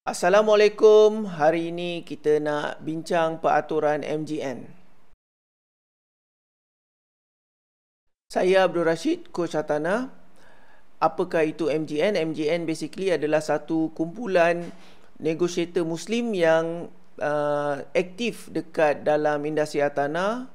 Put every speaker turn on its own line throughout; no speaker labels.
Assalamualaikum. Hari ini kita nak bincang peraturan MGN. Saya Abdul Rashid, Coach Atana. Apakah itu MGN? MGN basically adalah satu kumpulan negotiator Muslim yang uh, aktif dekat dalam industri Atana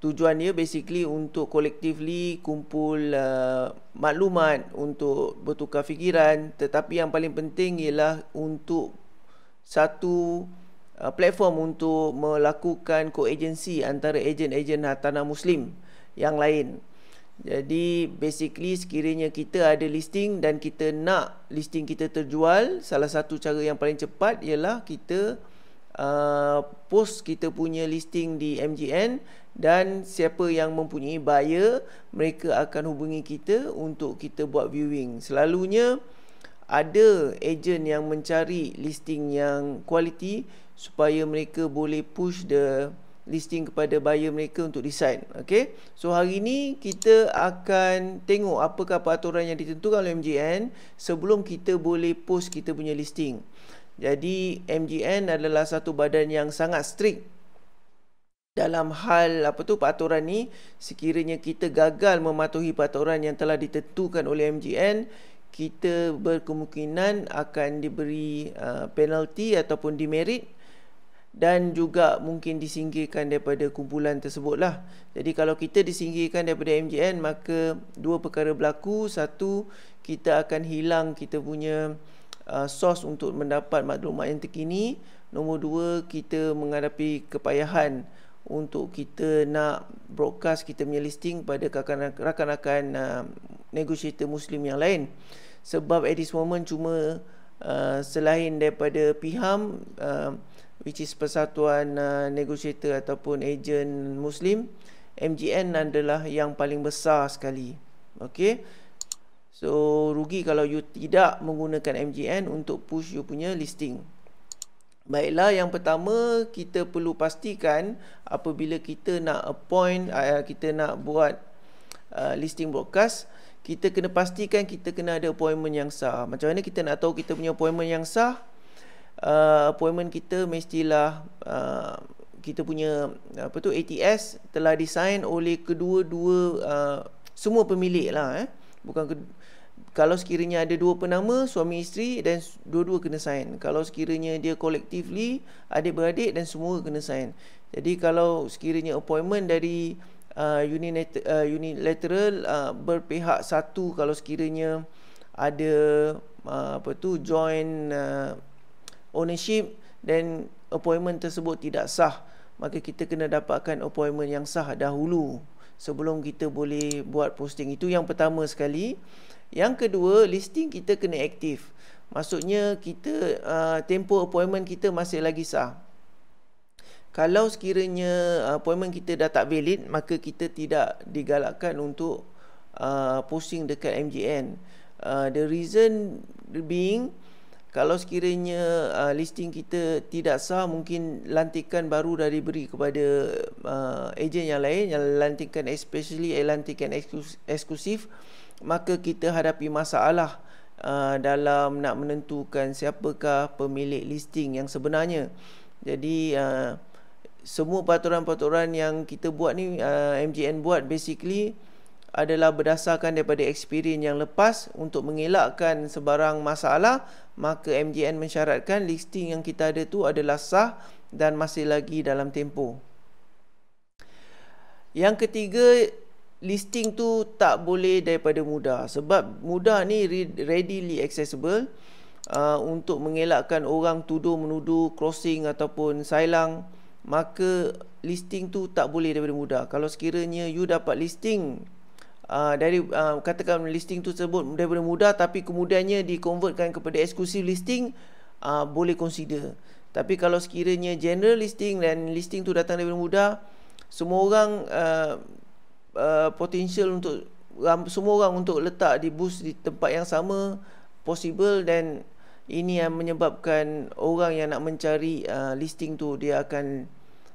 tujuan dia basically untuk collectively kumpul uh, maklumat untuk bertukar fikiran. Tetapi yang paling penting ialah untuk satu uh, platform untuk melakukan co-agency antara ejen-ejen hartanah muslim yang lain. Jadi basically sekiranya kita ada listing dan kita nak listing kita terjual salah satu cara yang paling cepat ialah kita uh, post kita punya listing di MGN dan siapa yang mempunyai buyer mereka akan hubungi kita untuk kita buat viewing. Selalunya ada ejen yang mencari listing yang quality supaya mereka boleh push the listing kepada buyer mereka untuk decide okay? So hari ini kita akan tengok apakah peraturan yang ditentukan oleh MGN sebelum kita boleh post kita punya listing jadi MGN adalah satu badan yang sangat strict dalam hal apa tu peraturan ni sekiranya kita gagal mematuhi peraturan yang telah ditentukan oleh MGN kita berkemungkinan akan diberi uh, penalti ataupun demerit dan juga mungkin disingkirkan daripada kumpulan tersebut lah. Jadi kalau kita disingkirkan daripada MGN maka dua perkara berlaku. Satu, kita akan hilang kita punya uh, source untuk mendapat maklumat yang terkini. Nombor dua, kita menghadapi kepayahan untuk kita nak broadcast kita punya listing pada rakan-rakan uh, negotiator muslim yang lain. Sebab at this moment cuma uh, selain daripada PIHAM uh, which is persatuan uh, negotiator ataupun ejen muslim MGN adalah yang paling besar sekali. Okay so rugi kalau you tidak menggunakan MGN untuk push you punya listing Baiklah, yang pertama kita perlu pastikan apabila kita nak appoint, uh, kita nak buat uh, listing broadcast, kita kena pastikan kita kena ada appointment yang sah. Macam mana kita nak tahu kita punya appointment yang sah? Uh, appointment kita mestilah uh, kita punya apa tu ATS telah design oleh kedua-dua uh, semua pemilik lah eh. Bukan kalau sekiranya ada dua penama suami isteri dan dua-dua kena sign. Kalau sekiranya dia collectively adik-beradik dan semua kena sign. Jadi kalau sekiranya appointment dari uh, unilateral, uh, unilateral uh, berpihak satu kalau sekiranya ada uh, apa tu joint uh, ownership dan appointment tersebut tidak sah maka kita kena dapatkan appointment yang sah dahulu sebelum kita boleh buat posting. Itu yang pertama sekali yang kedua, listing kita kena aktif. Maksudnya kita uh, tempoh appointment kita masih lagi sah. Kalau sekiranya appointment kita dah tak valid, maka kita tidak digalakkan untuk uh, posting dekat MGN. Uh, the reason being kalau sekiranya uh, listing kita tidak sah mungkin lantikan baru dah diberi kepada uh, ejen yang lain yang lantikan especially lantikan eksklusif maka kita hadapi masalah uh, dalam nak menentukan siapakah pemilik listing yang sebenarnya. Jadi uh, semua peraturan-peraturan yang kita buat ni uh, MGN buat basically adalah berdasarkan daripada experience yang lepas untuk mengelakkan sebarang masalah maka MGN mensyaratkan listing yang kita ada tu adalah sah dan masih lagi dalam tempoh. Yang ketiga listing tu tak boleh daripada mudah. Sebab mudah ni readily accessible uh, untuk mengelakkan orang tuduh menuduh crossing ataupun sailang maka listing tu tak boleh daripada mudah. Kalau sekiranya you dapat listing uh, dari uh, katakan listing tu tersebut daripada mudah tapi kemudiannya dikonvertkan kepada exclusive listing uh, boleh consider. Tapi kalau sekiranya general listing dan listing tu datang daripada mudah semua orang uh, Uh, potential untuk um, semua orang untuk letak di bus di tempat yang sama possible dan ini yang menyebabkan orang yang nak mencari uh, listing tu dia akan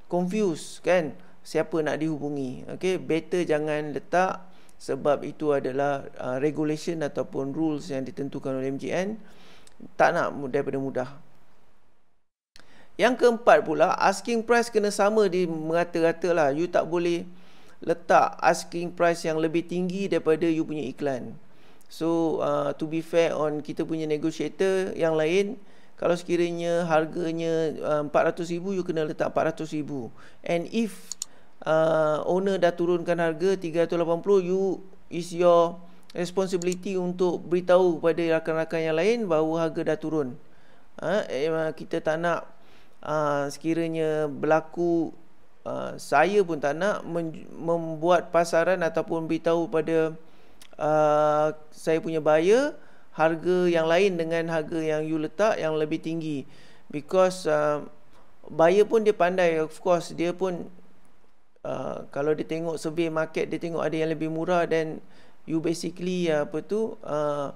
confuse kan? Siapa nak dihubungi? Okey better jangan letak sebab itu adalah uh, regulation ataupun rules yang ditentukan oleh MGN tak nak daripada mudah. Yang keempat pula, asking price kena sama di merata-rata lah. You tak boleh letak asking price yang lebih tinggi daripada you punya iklan. So, uh, to be fair on kita punya negotiator yang lain, kalau sekiranya harganya uh, 400,000, you kena letak 400,000. And if uh, owner dah turunkan harga 380, you is your responsibility untuk beritahu kepada rakan-rakan yang lain bahawa harga dah turun. Ha, eh, kita tak nak uh, sekiranya berlaku uh, saya pun tak nak membuat pasaran ataupun beritahu pada uh, saya punya buyer harga yang lain dengan harga yang you letak yang lebih tinggi. Because uh, buyer pun dia pandai of course. Dia pun uh, kalau dia tengok survey market dia tengok ada yang lebih murah dan you basically uh, apa tu uh,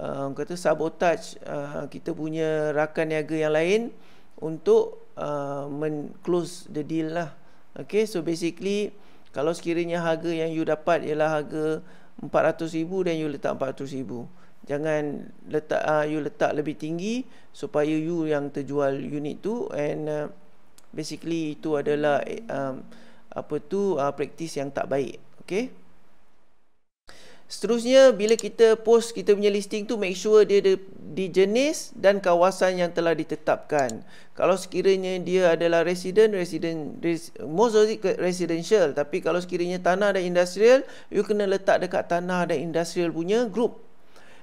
uh, kata sabotage uh, kita punya rakan niaga yang lain untuk uh, men close the deal lah. Okay so basically kalau sekiranya harga yang you dapat ialah harga 400,000 dan you letak 400,000 jangan letak uh, you letak lebih tinggi supaya you yang terjual unit tu and uh, basically itu adalah um, apa tu uh, praktis yang tak baik. Okay? Seterusnya bila kita post kita punya listing tu make sure dia di, di jenis dan kawasan yang telah ditetapkan. Kalau sekiranya dia adalah resident, resident res, most of it residential tapi kalau sekiranya tanah dan industrial you kena letak dekat tanah dan industrial punya group.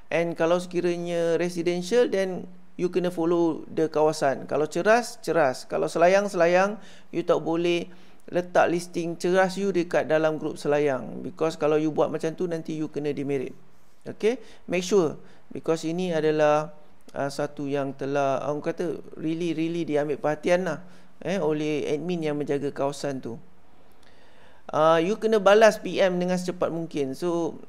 And kalau sekiranya residential then you kena follow the kawasan. Kalau ceras, ceras. Kalau selayang, selayang. You tak boleh letak listing ceras you dekat dalam grup selayang because kalau you buat macam tu nanti you kena demerit okay? Make sure because ini adalah uh, satu yang telah orang kata really really diambil perhatian lah eh, oleh admin yang menjaga kawasan tu. Uh, you kena balas PM dengan secepat mungkin. So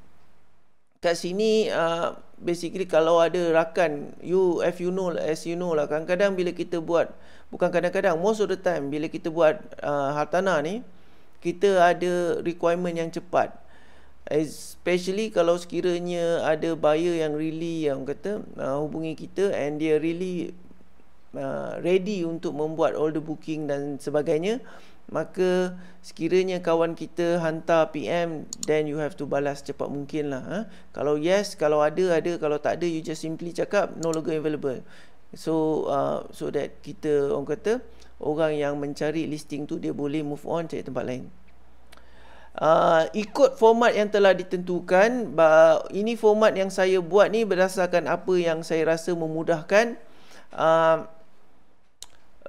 kat sini uh, basically kalau ada rakan you if you know as you know lah kadang-kadang bila kita buat bukan kadang-kadang most of the time bila kita buat uh, hartanah ni kita ada requirement yang cepat especially kalau sekiranya ada buyer yang really yang kata uh, hubungi kita and dia really uh, ready untuk membuat all the booking dan sebagainya maka sekiranya kawan kita hantar PM then you have to balas cepat mungkin lah ha? kalau yes kalau ada ada kalau tak ada you just simply cakap no longer available So uh, so that kita orang kata orang yang mencari listing tu dia boleh move on cari tempat lain. Uh, ikut format yang telah ditentukan ini format yang saya buat ni berdasarkan apa yang saya rasa memudahkan. Uh,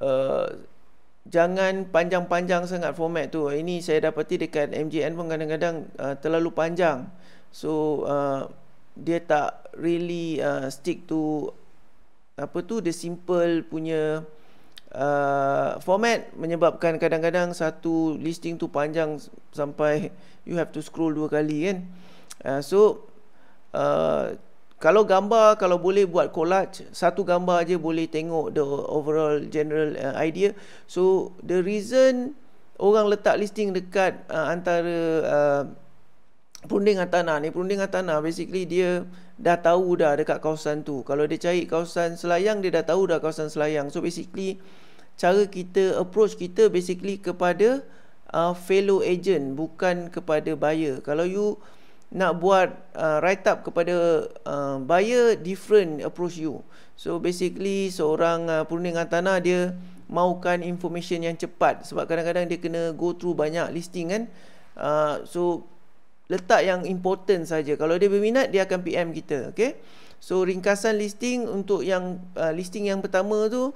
uh, jangan panjang-panjang sangat format tu. Ini saya dapati dekat MJN pun kadang-kadang uh, terlalu panjang. So uh, dia tak really uh, stick to apa tu the simple punya uh, format menyebabkan kadang-kadang satu listing tu panjang sampai you have to scroll dua kali kan? Uh, so uh, kalau gambar kalau boleh buat collage satu gambar aja boleh tengok the overall general uh, idea. So the reason orang letak listing dekat uh, antara uh, perundingan tanah ni perundingan tanah basically dia dah tahu dah dekat kawasan tu. Kalau dia cari kawasan selayang dia dah tahu dah kawasan selayang. So basically cara kita approach kita basically kepada uh, fellow agent bukan kepada buyer kalau you nak buat uh, write up kepada uh, buyer different approach you so basically seorang uh, perundingan tanah dia mahukan information yang cepat sebab kadang-kadang dia kena go through banyak listing kan uh, so letak yang important saja. Kalau dia berminat dia akan PM kita, okey. So ringkasan listing untuk yang uh, listing yang pertama tu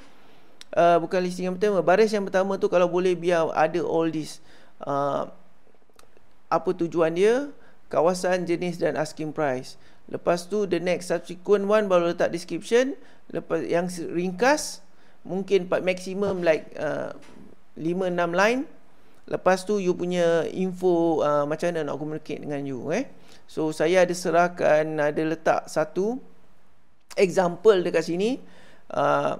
uh, bukan listing yang pertama, baris yang pertama tu kalau boleh biar ada all this. Uh, apa tujuan dia? Kawasan, jenis dan asking price. Lepas tu the next subsequent one baru letak description. Lepas yang ringkas mungkin maximum like uh, 5 6 line Lepas tu you punya info uh, macam mana nak communicate dengan you eh. So saya ada serahkan ada letak satu example dekat sini. Uh,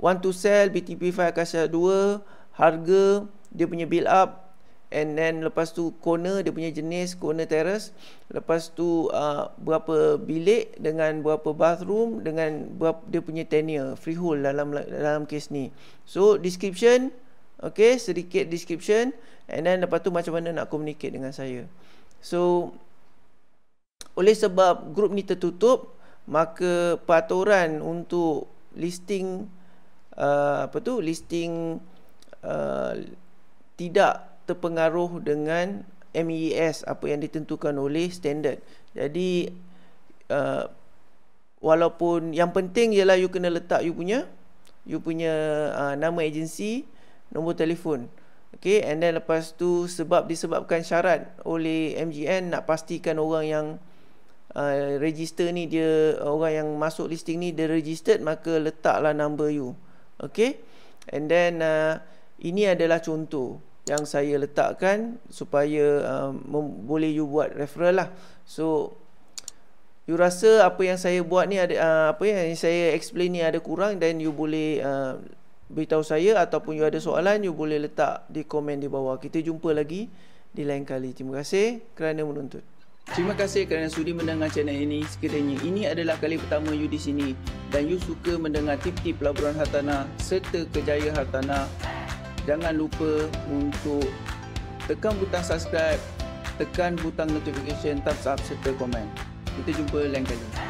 want to sell BTP 5 Akasha 2 harga dia punya build up and then lepas tu corner dia punya jenis corner terrace. Lepas tu uh, berapa bilik dengan berapa bathroom dengan berapa dia punya tenure freehold dalam dalam kes ni. So description okay sedikit description and then lepas tu macam mana nak communicate dengan saya. So oleh sebab grup ni tertutup maka peraturan untuk listing uh, apa tu listing uh, tidak terpengaruh dengan MES apa yang ditentukan oleh standard. Jadi uh, walaupun yang penting ialah you kena letak you punya you punya uh, nama agensi, nombor telefon. Okay, and then lepas tu sebab disebabkan syarat oleh MGN nak pastikan orang yang uh, register ni dia orang yang masuk listing ni dia registered maka letaklah number you. Okay, and then uh, ini adalah contoh yang saya letakkan supaya um, boleh you buat referral lah. So you rasa apa yang saya buat ni ada uh, apa yang saya explain ni ada kurang dan you boleh uh, beritahu saya ataupun you ada soalan you boleh letak di komen di bawah. Kita jumpa lagi di lain kali. Terima kasih kerana menonton. Terima kasih kerana sudi mendengar channel ini. Sekiranya ini adalah kali pertama you di sini dan you suka mendengar tip-tip pelaburan hartanah serta kejayaan hartanah jangan lupa untuk tekan butang subscribe, tekan butang notification, thumbs up serta komen. Kita jumpa lain kali.